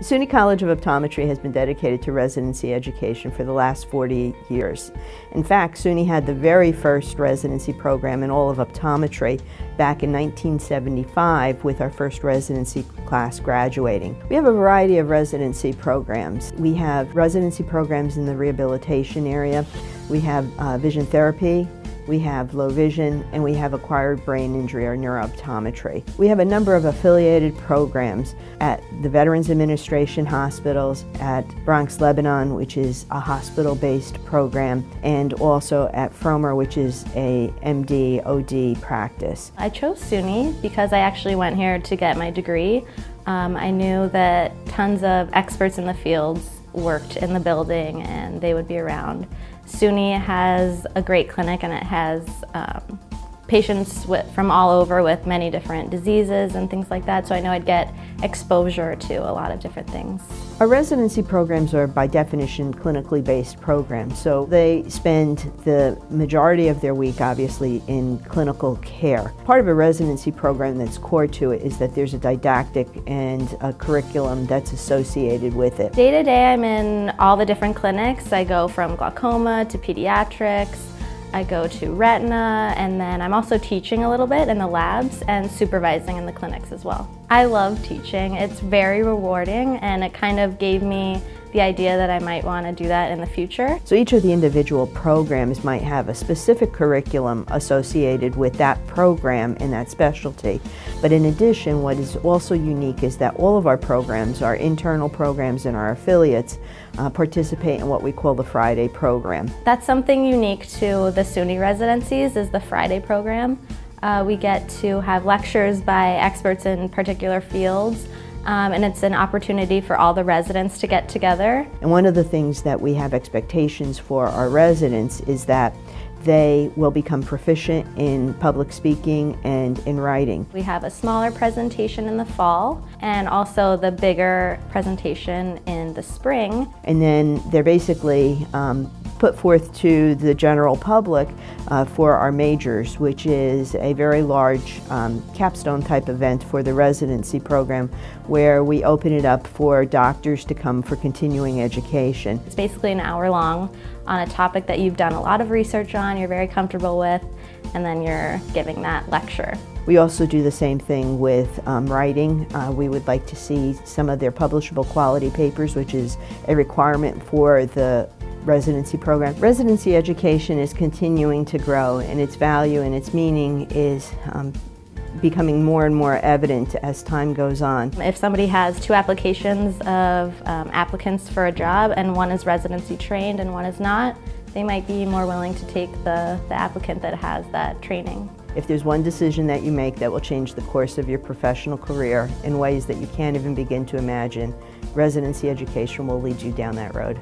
SUNY College of Optometry has been dedicated to residency education for the last 40 years. In fact, SUNY had the very first residency program in all of optometry back in 1975 with our first residency class graduating. We have a variety of residency programs. We have residency programs in the rehabilitation area. We have uh, vision therapy, we have low vision, and we have acquired brain injury or neurooptometry. We have a number of affiliated programs at the Veterans Administration hospitals, at Bronx Lebanon, which is a hospital-based program, and also at Fromer, which is a MD, OD practice. I chose SUNY because I actually went here to get my degree. Um, I knew that tons of experts in the fields worked in the building and they would be around. SUNY has a great clinic and it has um, patients with, from all over with many different diseases and things like that, so I know I'd get exposure to a lot of different things. Our residency programs are by definition clinically based programs, so they spend the majority of their week obviously in clinical care. Part of a residency program that's core to it is that there's a didactic and a curriculum that's associated with it. Day to day I'm in all the different clinics. I go from glaucoma to pediatrics, I go to retina and then I'm also teaching a little bit in the labs and supervising in the clinics as well. I love teaching. It's very rewarding and it kind of gave me the idea that I might want to do that in the future. So each of the individual programs might have a specific curriculum associated with that program and that specialty. But in addition, what is also unique is that all of our programs, our internal programs and our affiliates, uh, participate in what we call the Friday program. That's something unique to the SUNY residencies is the Friday program. Uh, we get to have lectures by experts in particular fields um, and it's an opportunity for all the residents to get together. And one of the things that we have expectations for our residents is that they will become proficient in public speaking and in writing. We have a smaller presentation in the fall and also the bigger presentation in the spring. And then they're basically um, put forth to the general public uh, for our majors, which is a very large um, capstone type event for the residency program where we open it up for doctors to come for continuing education. It's basically an hour long on a topic that you've done a lot of research on, you're very comfortable with, and then you're giving that lecture. We also do the same thing with um, writing. Uh, we would like to see some of their publishable quality papers, which is a requirement for the residency program. Residency education is continuing to grow and its value and its meaning is um, becoming more and more evident as time goes on. If somebody has two applications of um, applicants for a job and one is residency trained and one is not, they might be more willing to take the, the applicant that has that training. If there's one decision that you make that will change the course of your professional career in ways that you can't even begin to imagine, residency education will lead you down that road.